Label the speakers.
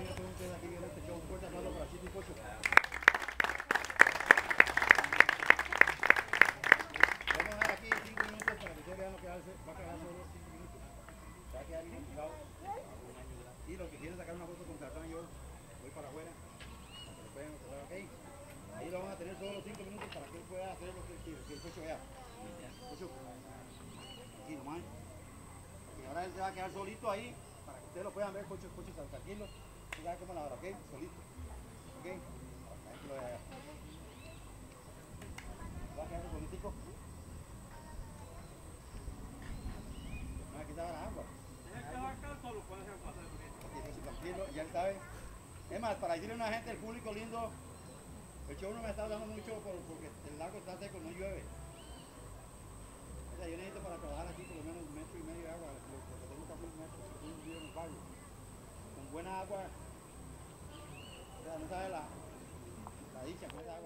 Speaker 1: Vamos a que usted vea lo que hace. Que ha venido. Y lo que quiere sacar un abuelo con zapato, yo voy para afuera. Lo pueden observar aquí. Ahí lo van a tener solo los cinco minutos para que él pueda hacer lo que quiera que el coche vea. Y normal. Y ahora él se va a quedar solito ahí para que ustedes lo puedan ver coche, coche, salta. Sabe cómo la hora, ¿ok? Solito. ¿Ok? Que lo vea. Va a quedar solitico. No, aquí estaba la agua. Tranquilo, ya él sabe. Es más, para decirle a una gente, el público lindo, el show no me está dando mucho por- porque el lago está seco, no llueve. O sea, yo necesito para trabajar aquí por lo menos un metro y medio de agua, porque tengo casi un metro, estoy vivo en el barrio. Con buena agua, o sea, no sabe la, la dicha con esa agua.